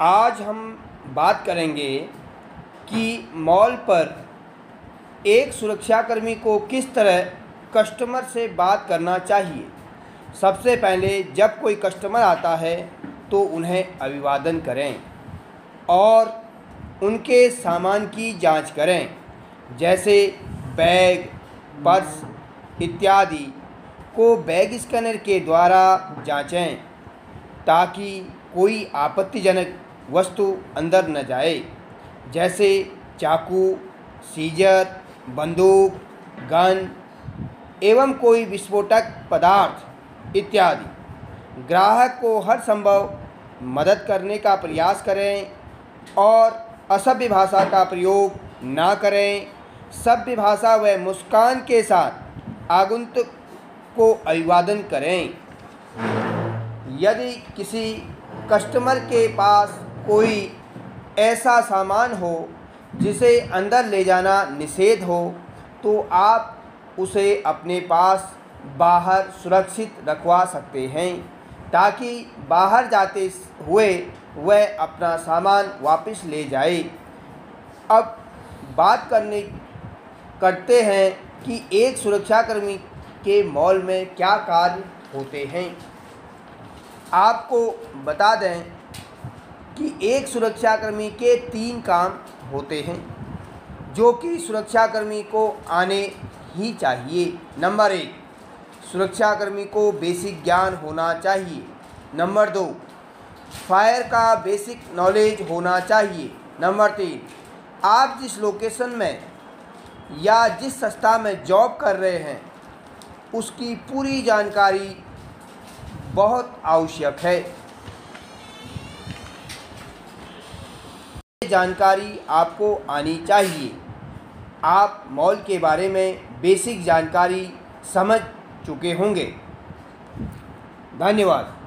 आज हम बात करेंगे कि मॉल पर एक सुरक्षाकर्मी को किस तरह कस्टमर से बात करना चाहिए। सबसे पहले जब कोई कस्टमर आता है तो उन्हें अभिवादन करें और उनके सामान की जाँच करें, जैसे बैग, पर्स इत्यादि को बैग स्कैनर के द्वारा जांचें। ताकि कोई आपत्तिजनक वस्तु अंदर न जाए, जैसे चाकू, सीजर, बंदूक, गन एवं कोई विस्फोटक पदार्थ इत्यादि। ग्राहक को हर संभव मदद करने का प्रयास करें और असभ्य भाषा का प्रयोग ना करें। सभ्य भाषा व मुस्कान के साथ आगंतुक को अभिवादन करें। यदि किसी कस्टमर के पास कोई ऐसा सामान हो, जिसे अंदर ले जाना निषेध हो तो आप उसे अपने पास बाहर सुरक्षित रखवा सकते हैं, ताकि बाहर जाते हुए वह अपना सामान वापस ले जाए। अब बात करने, करते हैं कि एक सुरक्षाकर्मी के मॉल में क्या कार्य होते हैं। आपको बता दें कि एक सुरक्षाकर्मी के तीन काम होते हैं, जो कि सुरक्षाकर्मी को आने ही चाहिए। नंबर एक, सुरक्षाकर्मी को बेसिक ज्ञान होना चाहिए। नंबर दो, फायर का बेसिक नॉलेज होना चाहिए। नंबर तीन, आप जिस लोकेशन में या जिस संस्था में जॉब कर रहे हैं, उसकी पूरी जानकारी बहुत आवश्यक है। जानकारी आपको आनी चाहिए। आप मॉल के बारे में बेसिक जानकारी समझ चुके होंगे। धन्यवाद।